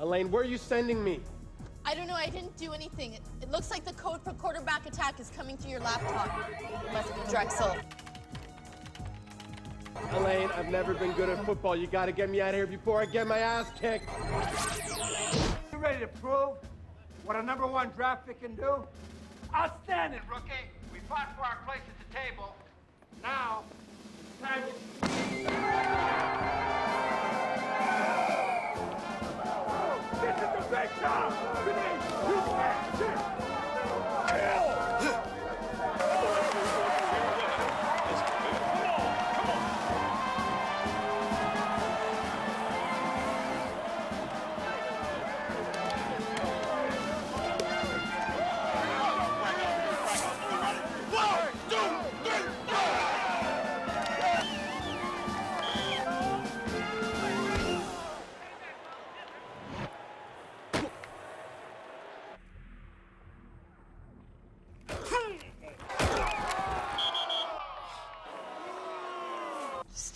Elaine, where are you sending me? I don't know. I didn't do anything. It, it looks like the code for quarterback attack is coming to your laptop. It must be Drexel. Elaine, I've never been good at football. You gotta get me out of here before I get my ass kicked. You ready to prove what a number one draft pick can do? Outstanding, rookie. We fought for our place at the table. Now, time to... is the big job! We need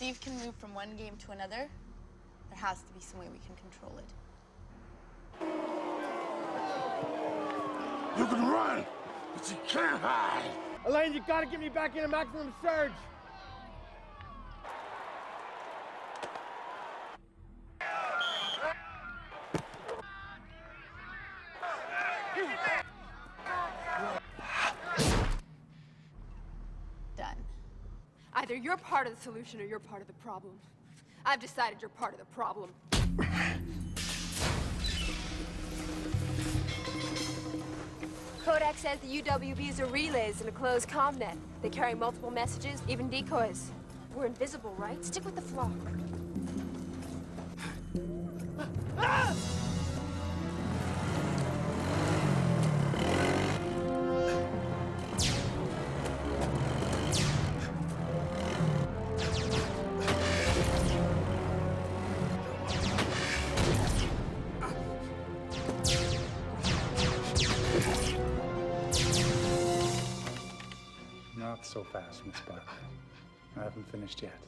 Steve can move from one game to another. There has to be some way we can control it. You can run, but you can't hide. Elaine, you gotta get me back into maximum surge. Either you're part of the solution or you're part of the problem. I've decided you're part of the problem. Kodak says the UWBs are relays in a closed comnet. They carry multiple messages, even decoys. We're invisible, right? Stick with the flock. Not so fast, Miss Parker. I haven't finished yet.